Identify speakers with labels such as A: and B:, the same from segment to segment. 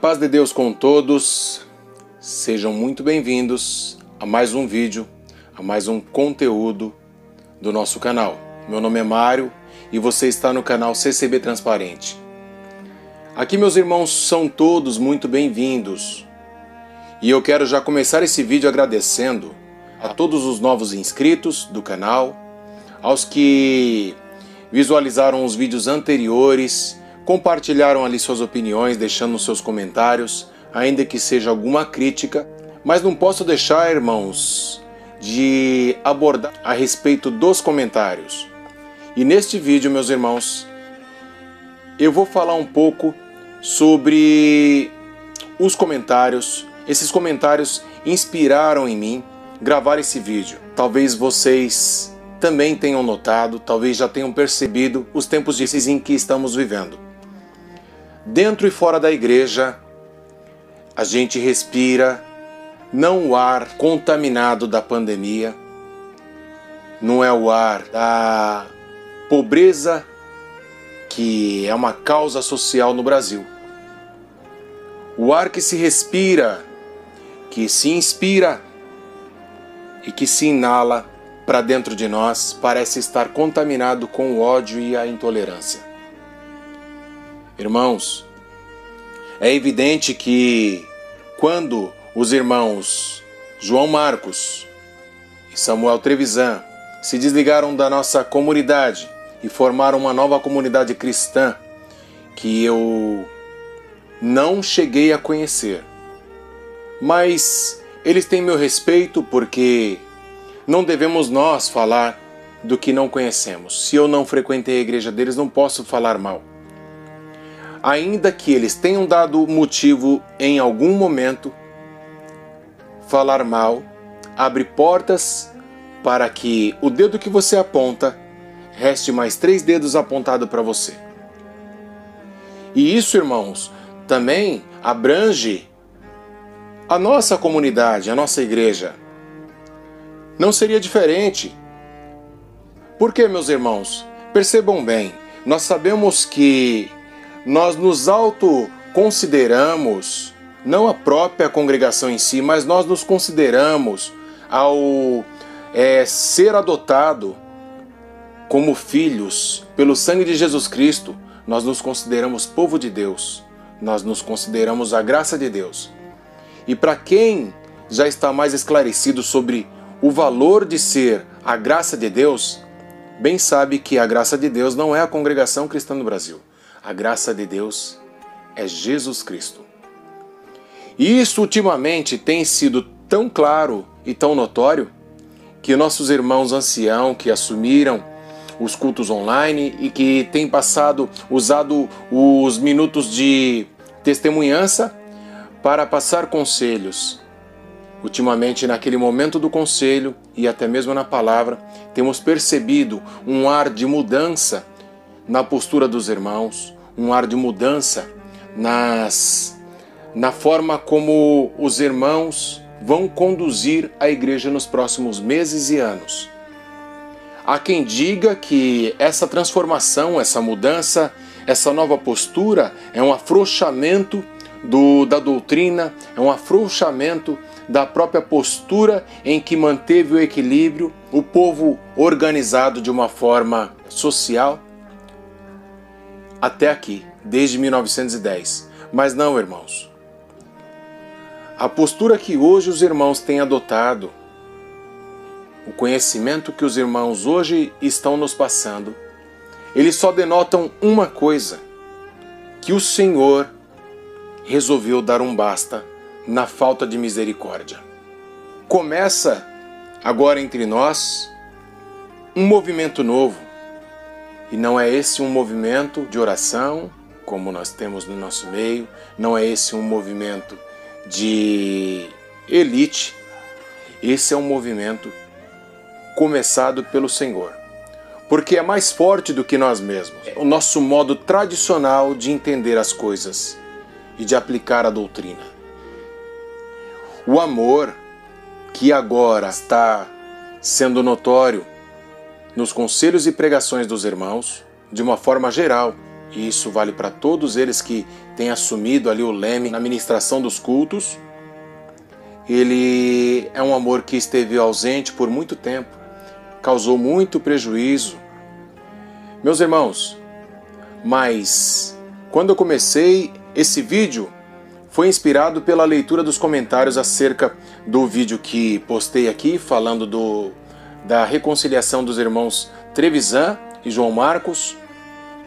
A: Paz de Deus com todos, sejam muito bem-vindos a mais um vídeo, a mais um conteúdo do nosso canal. Meu nome é Mário e você está no canal CCB Transparente. Aqui, meus irmãos, são todos muito bem-vindos e eu quero já começar esse vídeo agradecendo a todos os novos inscritos do canal, aos que visualizaram os vídeos anteriores compartilharam ali suas opiniões, deixando seus comentários, ainda que seja alguma crítica, mas não posso deixar, irmãos, de abordar a respeito dos comentários. E neste vídeo, meus irmãos, eu vou falar um pouco sobre os comentários. Esses comentários inspiraram em mim gravar esse vídeo. Talvez vocês também tenham notado, talvez já tenham percebido os tempos difíceis em que estamos vivendo. Dentro e fora da igreja, a gente respira não o ar contaminado da pandemia, não é o ar da pobreza que é uma causa social no Brasil. O ar que se respira, que se inspira e que se inala para dentro de nós parece estar contaminado com o ódio e a intolerância. Irmãos, é evidente que quando os irmãos João Marcos e Samuel Trevisan se desligaram da nossa comunidade e formaram uma nova comunidade cristã que eu não cheguei a conhecer. Mas eles têm meu respeito porque não devemos nós falar do que não conhecemos. Se eu não frequentei a igreja deles, não posso falar mal ainda que eles tenham dado motivo em algum momento, falar mal abre portas para que o dedo que você aponta reste mais três dedos apontado para você. E isso, irmãos, também abrange a nossa comunidade, a nossa igreja. Não seria diferente. Por que, meus irmãos? Percebam bem, nós sabemos que nós nos autoconsideramos, não a própria congregação em si, mas nós nos consideramos ao é, ser adotado como filhos pelo sangue de Jesus Cristo, nós nos consideramos povo de Deus, nós nos consideramos a graça de Deus. E para quem já está mais esclarecido sobre o valor de ser a graça de Deus, bem sabe que a graça de Deus não é a congregação cristã no Brasil. A graça de Deus é Jesus Cristo. E isso ultimamente tem sido tão claro e tão notório que nossos irmãos anciãos que assumiram os cultos online e que têm passado, usado os minutos de testemunhança para passar conselhos. Ultimamente, naquele momento do conselho e até mesmo na palavra, temos percebido um ar de mudança na postura dos irmãos, um ar de mudança nas na forma como os irmãos vão conduzir a igreja nos próximos meses e anos. Há quem diga que essa transformação, essa mudança, essa nova postura é um afrouxamento do, da doutrina, é um afrouxamento da própria postura em que manteve o equilíbrio, o povo organizado de uma forma social até aqui, desde 1910. Mas não, irmãos. A postura que hoje os irmãos têm adotado, o conhecimento que os irmãos hoje estão nos passando, eles só denotam uma coisa: que o Senhor resolveu dar um basta na falta de misericórdia. Começa agora entre nós um movimento novo, e não é esse um movimento de oração, como nós temos no nosso meio, não é esse um movimento de elite. Esse é um movimento começado pelo Senhor. Porque é mais forte do que nós mesmos. O nosso modo tradicional de entender as coisas e de aplicar a doutrina. O amor que agora está sendo notório nos conselhos e pregações dos irmãos, de uma forma geral, e isso vale para todos eles que têm assumido ali o leme na ministração dos cultos. Ele é um amor que esteve ausente por muito tempo, causou muito prejuízo. Meus irmãos, mas quando eu comecei esse vídeo, foi inspirado pela leitura dos comentários acerca do vídeo que postei aqui, falando do, da reconciliação dos irmãos Trevisan e João Marcos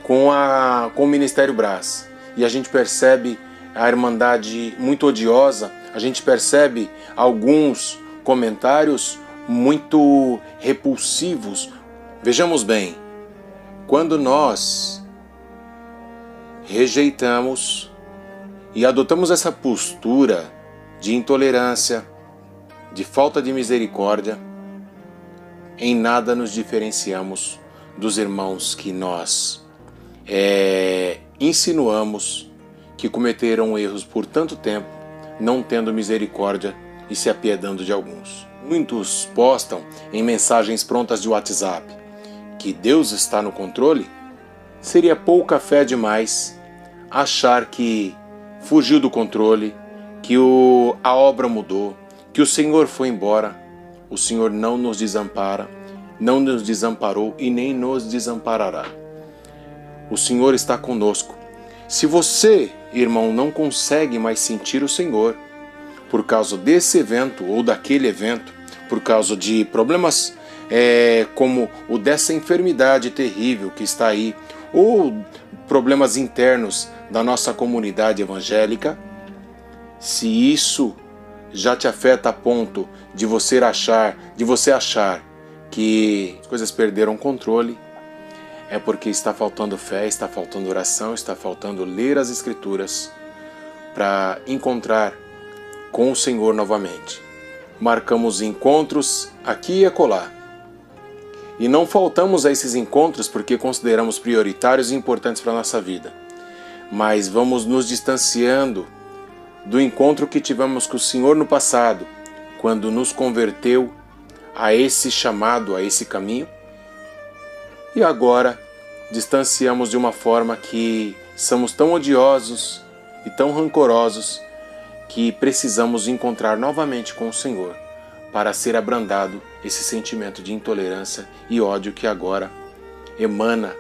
A: com, a, com o Ministério Brás. E a gente percebe a irmandade muito odiosa, a gente percebe alguns comentários muito repulsivos. Vejamos bem, quando nós rejeitamos e adotamos essa postura de intolerância, de falta de misericórdia, em nada nos diferenciamos dos irmãos que nós é, insinuamos que cometeram erros por tanto tempo, não tendo misericórdia e se apiedando de alguns. Muitos postam em mensagens prontas de WhatsApp que Deus está no controle. Seria pouca fé demais achar que fugiu do controle, que o, a obra mudou, que o Senhor foi embora. O Senhor não nos desampara, não nos desamparou e nem nos desamparará. O Senhor está conosco. Se você, irmão, não consegue mais sentir o Senhor por causa desse evento ou daquele evento, por causa de problemas é, como o dessa enfermidade terrível que está aí, ou problemas internos da nossa comunidade evangélica, se isso já te afeta a ponto de você achar, de você achar que as coisas perderam controle, é porque está faltando fé, está faltando oração, está faltando ler as escrituras para encontrar com o Senhor novamente. Marcamos encontros aqui e acolá. E não faltamos a esses encontros porque consideramos prioritários e importantes para a nossa vida mas vamos nos distanciando do encontro que tivemos com o Senhor no passado, quando nos converteu a esse chamado, a esse caminho. E agora distanciamos de uma forma que somos tão odiosos e tão rancorosos que precisamos encontrar novamente com o Senhor para ser abrandado esse sentimento de intolerância e ódio que agora emana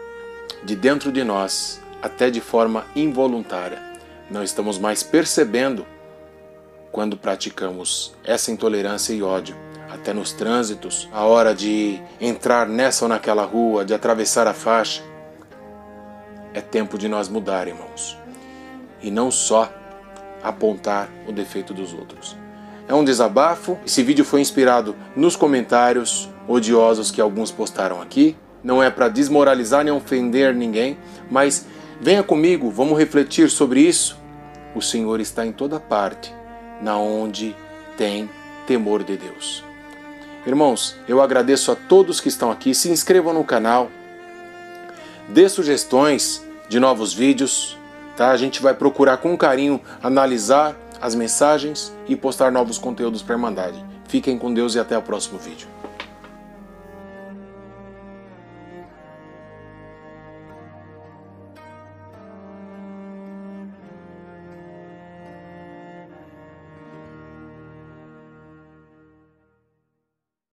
A: de dentro de nós até de forma involuntária. Não estamos mais percebendo quando praticamos essa intolerância e ódio, até nos trânsitos, a hora de entrar nessa ou naquela rua, de atravessar a faixa. É tempo de nós mudar, irmãos, e não só apontar o defeito dos outros. É um desabafo. Esse vídeo foi inspirado nos comentários odiosos que alguns postaram aqui. Não é para desmoralizar nem ofender ninguém, mas Venha comigo, vamos refletir sobre isso. O Senhor está em toda parte, na onde tem temor de Deus. Irmãos, eu agradeço a todos que estão aqui. Se inscrevam no canal, dê sugestões de novos vídeos, tá? A gente vai procurar com carinho analisar as mensagens e postar novos conteúdos para a Irmandade. Fiquem com Deus e até o próximo vídeo.